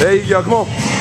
Hey, you come on.